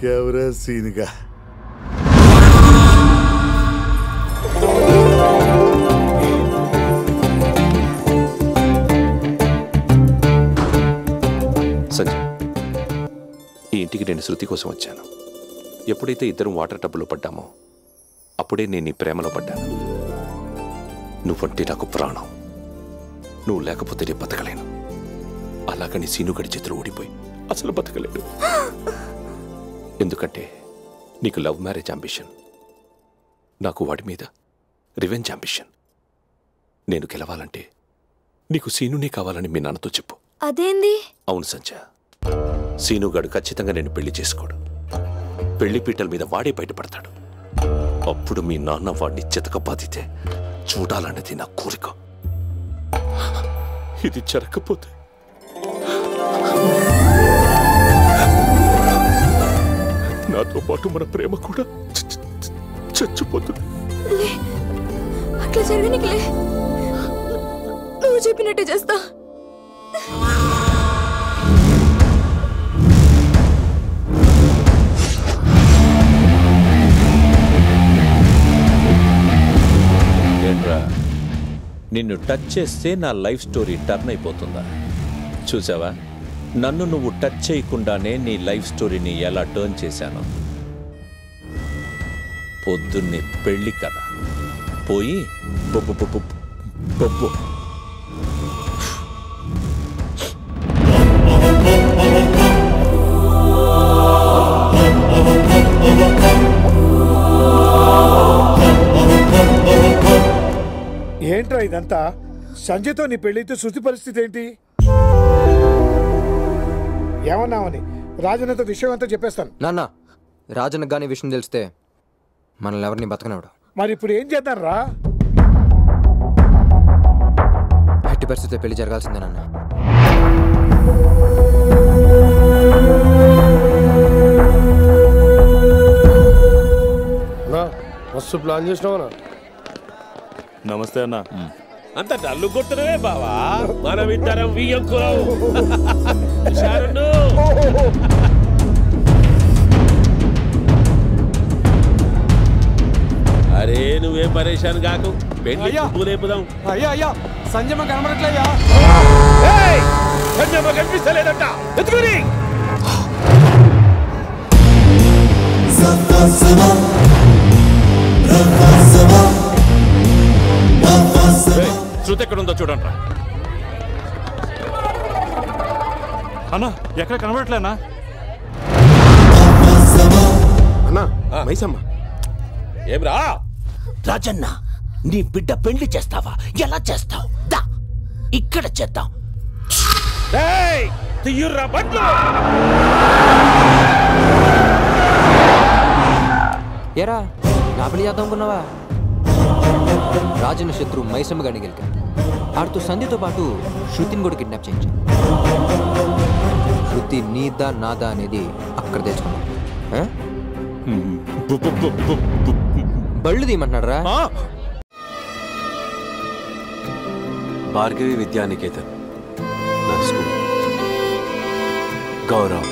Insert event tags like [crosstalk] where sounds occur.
దొరికావురా సీనుగా సంజయ్ ఈ ఇంటికి నేను శృతి కోసం వచ్చాను. ఎప్పుడైతే ఇద్దరం వాటర్ టబ్లో పడ్డామో అప్పుడే నేను నీ ప్రేమలో పడ్డాను. నువ్వంటే నాకు ప్రాణం. నువ్వు లేకపోతే నేను బతకలేను. అలాగని సీనుగడి చేతులు ఊడిపోయి అసలు బతకలేడు [gasps] ఎందుకంటే నీకు లవ్ మ్యారేజ్ అంబిషన్. నాకు వాడి మీద రివెంజ్ అంబిషన్. నేను గెలవాలంటే నీకు సీనునే కావాలని మీ నాన్నతో చెప్పు. అదేంది? అవును సంజ సీనుగాడు ఖచ్చితంగా నేను పెళ్ళి చేసుకోడు. పెళ్ళి పీటల మీద వాడే బయటపడతాడు. అప్పుడు మీ నాన్న వాడిని చితక బాధితే చూడాలన్నది నా కోరిక. ఇది జరగకపోతే పాటు మన ప్రేమ కూడా చచ్చిపోతుంది. లే అట్లా జరగనికిలే. నువ్వు చెప్పినట్టే చేస్తా. ఏంట్రా? నిన్ను టచ్ చేస్తే నా లైఫ్ స్టోరీ టర్న్ అయిపోతుందా? చూసావా? నన్ను నువ్వు టచ్ చేయకుండానే నీ లైఫ్ స్టోరీని ఎలా టర్న్ చేశాను? పొద్దున్నే పెళ్ళి కదా పోయి బొబ్బు బొబ్బు బొబ్బు. ఏంట్రా ఇదంతా? సంజయ్తో నీ పెళ్ళైతే శృతి పరిస్థితి ఏంటి? ఏమన్నావని? రాజన్నతో విషయం అంతా చెప్పేస్తాను. నాన్న రాజన్నకు గానీ విషయం తెలిస్తే మనల్ని ఎవరిని బతకనివ్వడు. మరి ఇప్పుడు ఏం చేద్దాం రా ఎట్టి పరిస్థితి పెళ్ళి జరగాల్సిందే నాన్న. మస్తు ప్లాన్ చేసినావనా నమస్తే అన్న. అంత డల్లు కొడుతున్నావే బావా. మనం ఇద్దరం వియ్యంకులం [laughs] హుషారుండు. అరే నువ్వేం పరేషాన్ కాకు. పెళ్ళి పూలేపుదాం అయ్యా అయ్యా సంజయ్ కనబడట్లయ్యా సంజమ్మ కనిపిస్తలేదంట. ఎత్తుకుని. శృతి ఎక్కడుందో చూడండి అన్న ఎక్కడ కనబడట్లేనా? అన్నా మైసమ్మ. ఏమ్రా? రాజన్న నీ బిడ్డ పెళ్ళి చేస్తావా? ఎలా చేస్తావు? దా ఇక్కడ చేద్దాం. ఏరా నా పెళ్ళి చేద్దాం అనుకున్నావా? రాజన్న శత్రు మైసమ్మ గారిని గెలికా ఆడితో సంధ్యతో పాటు శృతిని కూడా కిడ్నాప్ చేయించా శృతి నీదా నాదా అనేది అక్కడ తెలుసుకున్నాం. ఆ? బళ్ళు తీయమంటున్నాడు రా భార్గవి విద్యానికేతన్ నా స్కూల్. గౌరవ్.